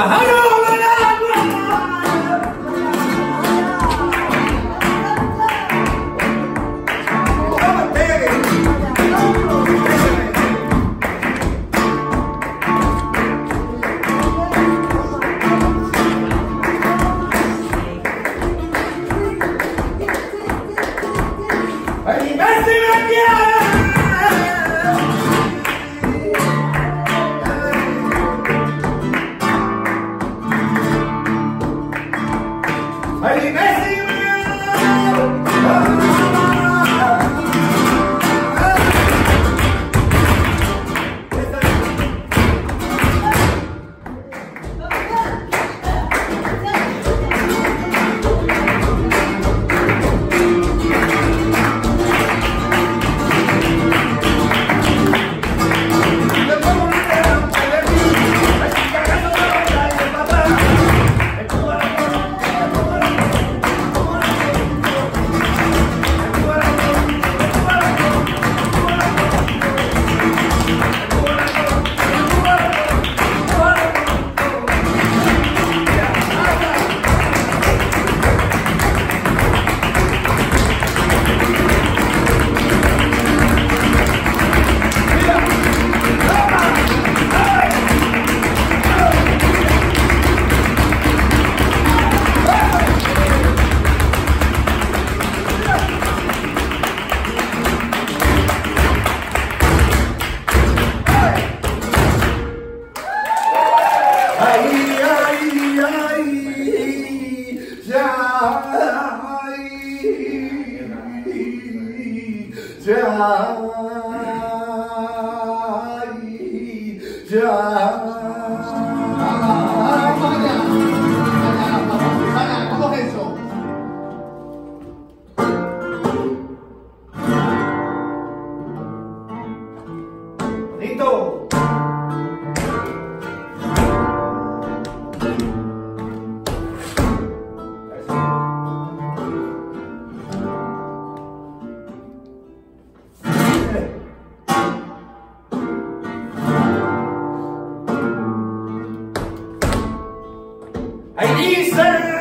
Bahara! Yeah. Hey, Ethan!